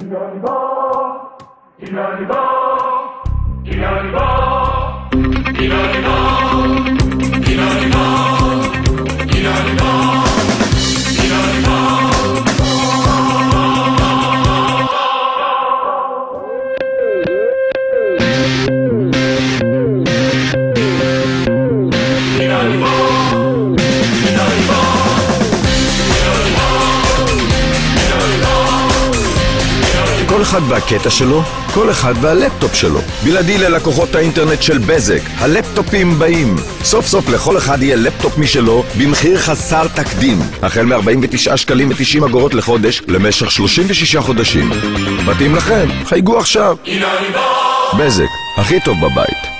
인연이다 인연이다 כל אחד והקטע שלו, כל אחד והלפטופ שלו. בלעדי ללקוחות האינטרנט של בזק, הלפטופים באים. סוף סוף לכל אחד יהיה לפטופ משלו במחיר חסר תקדים. החל מ-49 שקלים ו-90 אגורות לחודש למשך 36 חודשים. מתאים לכם? חייגו עכשיו. בזק, הכי טוב בבית.